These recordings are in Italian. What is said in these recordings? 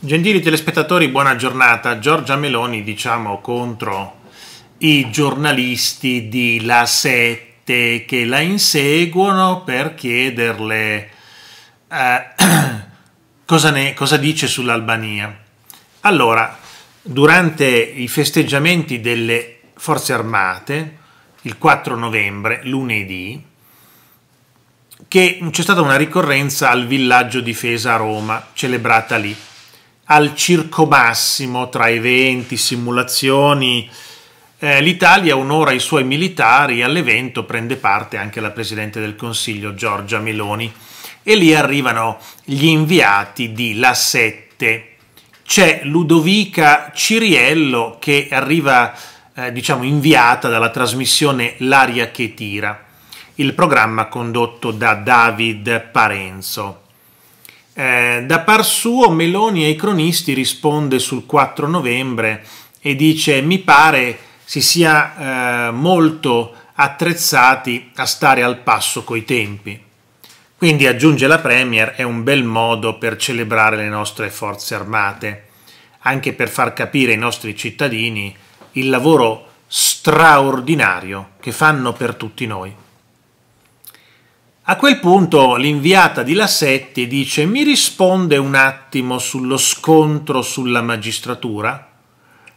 Gentili telespettatori, buona giornata. Giorgia Meloni, diciamo, contro i giornalisti di La Sette che la inseguono per chiederle eh, cosa, ne, cosa dice sull'Albania. Allora, durante i festeggiamenti delle forze armate, il 4 novembre, lunedì, che c'è stata una ricorrenza al villaggio difesa a Roma, celebrata lì al circo massimo tra eventi, simulazioni. Eh, L'Italia onora i suoi militari, all'evento prende parte anche la Presidente del Consiglio Giorgia Meloni e lì arrivano gli inviati di La Sette. C'è Ludovica Ciriello che arriva eh, diciamo inviata dalla trasmissione L'aria che tira, il programma condotto da David Parenzo. Eh, da par suo Meloni ai cronisti risponde sul 4 novembre e dice mi pare si sia eh, molto attrezzati a stare al passo coi tempi. Quindi aggiunge la Premier è un bel modo per celebrare le nostre forze armate, anche per far capire ai nostri cittadini il lavoro straordinario che fanno per tutti noi. A quel punto l'inviata di Lassetti dice mi risponde un attimo sullo scontro sulla magistratura?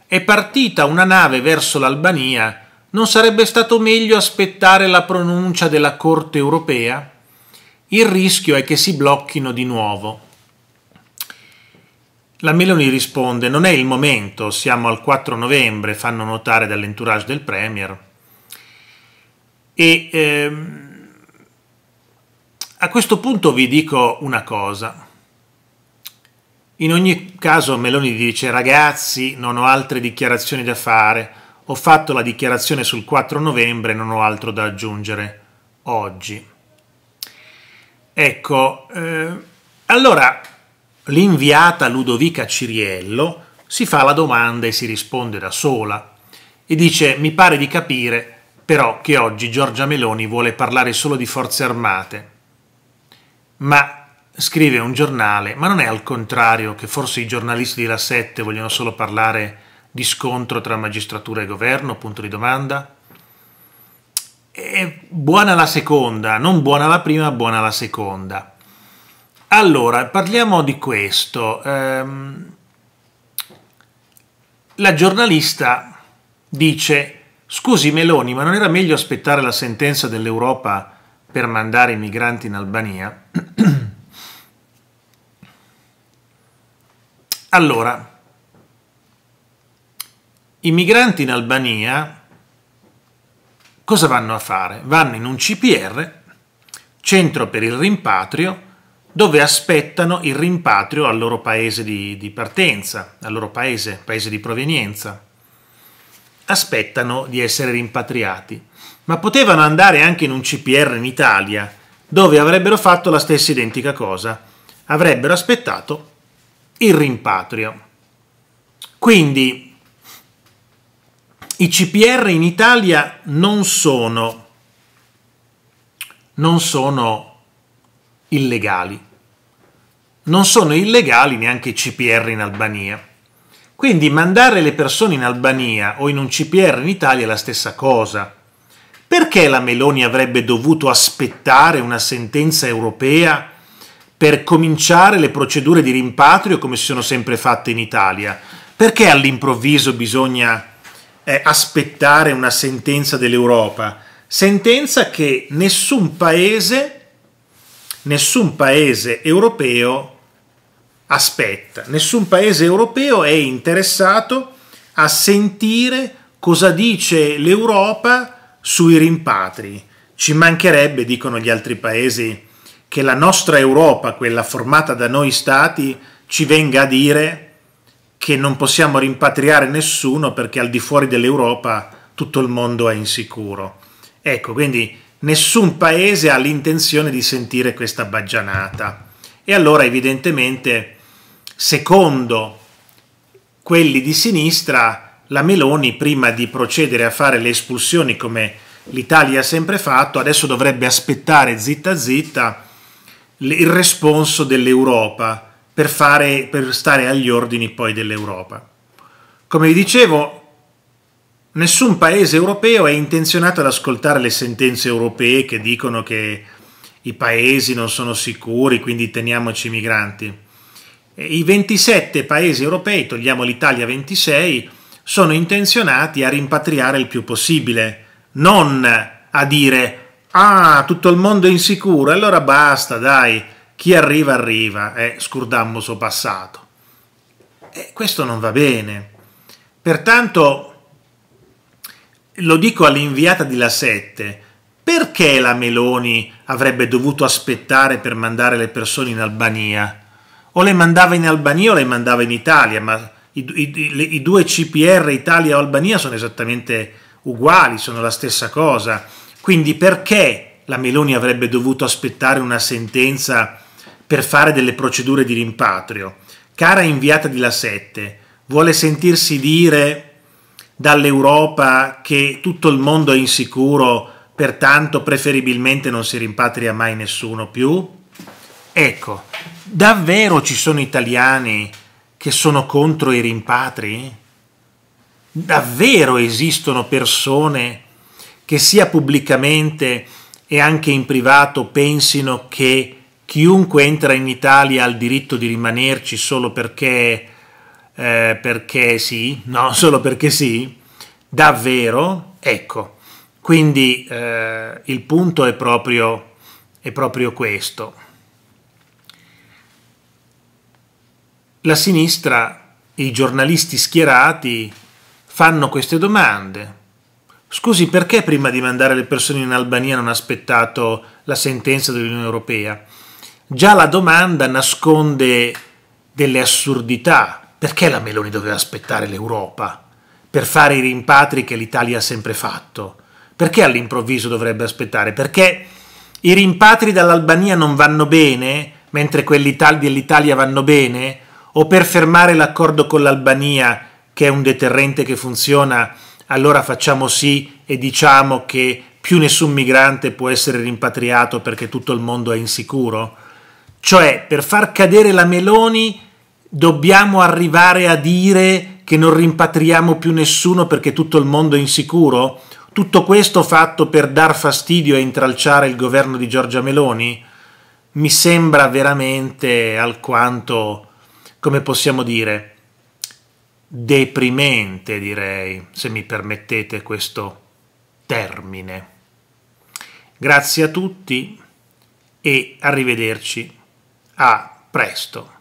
È partita una nave verso l'Albania, non sarebbe stato meglio aspettare la pronuncia della Corte europea? Il rischio è che si blocchino di nuovo. La Meloni risponde non è il momento, siamo al 4 novembre, fanno notare dall'entourage del Premier. E ehm, a questo punto vi dico una cosa. In ogni caso Meloni dice ragazzi non ho altre dichiarazioni da fare, ho fatto la dichiarazione sul 4 novembre, non ho altro da aggiungere oggi. Ecco, eh, allora l'inviata Ludovica Ciriello si fa la domanda e si risponde da sola e dice mi pare di capire però che oggi Giorgia Meloni vuole parlare solo di forze armate ma scrive un giornale, ma non è al contrario che forse i giornalisti di La Sette vogliono solo parlare di scontro tra magistratura e governo, punto di domanda? È buona la seconda, non buona la prima, buona la seconda. Allora, parliamo di questo. Ehm, la giornalista dice, scusi Meloni, ma non era meglio aspettare la sentenza dell'Europa per mandare i migranti in Albania. Allora, i migranti in Albania cosa vanno a fare? Vanno in un CPR, centro per il rimpatrio, dove aspettano il rimpatrio al loro paese di, di partenza, al loro paese, paese di provenienza. Aspettano di essere rimpatriati ma potevano andare anche in un CPR in Italia, dove avrebbero fatto la stessa identica cosa. Avrebbero aspettato il rimpatrio. Quindi i CPR in Italia non sono, non sono illegali. Non sono illegali neanche i CPR in Albania. Quindi mandare le persone in Albania o in un CPR in Italia è la stessa cosa. Perché la Meloni avrebbe dovuto aspettare una sentenza europea per cominciare le procedure di rimpatrio come si sono sempre fatte in Italia? Perché all'improvviso bisogna eh, aspettare una sentenza dell'Europa? Sentenza che nessun paese, nessun paese europeo aspetta, nessun paese europeo è interessato a sentire cosa dice l'Europa sui rimpatri. Ci mancherebbe, dicono gli altri paesi, che la nostra Europa, quella formata da noi stati, ci venga a dire che non possiamo rimpatriare nessuno perché al di fuori dell'Europa tutto il mondo è insicuro. Ecco, quindi nessun paese ha l'intenzione di sentire questa baggianata. E allora evidentemente, secondo quelli di sinistra, la Meloni, prima di procedere a fare le espulsioni come l'Italia ha sempre fatto, adesso dovrebbe aspettare zitta zitta il responso dell'Europa per, fare, per stare agli ordini poi dell'Europa. Come vi dicevo, nessun paese europeo è intenzionato ad ascoltare le sentenze europee che dicono che i paesi non sono sicuri, quindi teniamoci i migranti. I 27 paesi europei, togliamo l'Italia 26, sono intenzionati a rimpatriare il più possibile, non a dire ah, tutto il mondo è insicuro, allora basta, dai, chi arriva arriva, eh, scurdammo suo passato. E questo non va bene. Pertanto lo dico all'inviata di La Sette, perché la Meloni avrebbe dovuto aspettare per mandare le persone in Albania? O le mandava in Albania o le mandava in Italia, ma i, i, i due CPR Italia o Albania sono esattamente uguali, sono la stessa cosa. Quindi perché la Meloni avrebbe dovuto aspettare una sentenza per fare delle procedure di rimpatrio? Cara inviata di La Sette, vuole sentirsi dire dall'Europa che tutto il mondo è insicuro, pertanto preferibilmente non si rimpatria mai nessuno più? Ecco, davvero ci sono italiani che sono contro i rimpatri? Davvero esistono persone che sia pubblicamente e anche in privato pensino che chiunque entra in Italia ha il diritto di rimanerci solo perché, eh, perché sì, no, solo perché sì? Davvero? Ecco, quindi eh, il punto è proprio, è proprio questo. la sinistra, i giornalisti schierati, fanno queste domande. Scusi, perché prima di mandare le persone in Albania non ha aspettato la sentenza dell'Unione Europea? Già la domanda nasconde delle assurdità. Perché la Meloni doveva aspettare l'Europa per fare i rimpatri che l'Italia ha sempre fatto? Perché all'improvviso dovrebbe aspettare? Perché i rimpatri dall'Albania non vanno bene, mentre quelli dell'Italia vanno bene? o per fermare l'accordo con l'Albania, che è un deterrente che funziona, allora facciamo sì e diciamo che più nessun migrante può essere rimpatriato perché tutto il mondo è insicuro? Cioè, per far cadere la Meloni dobbiamo arrivare a dire che non rimpatriamo più nessuno perché tutto il mondo è insicuro? Tutto questo fatto per dar fastidio e intralciare il governo di Giorgia Meloni? Mi sembra veramente alquanto come possiamo dire, deprimente, direi, se mi permettete questo termine. Grazie a tutti e arrivederci. A presto.